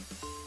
うん。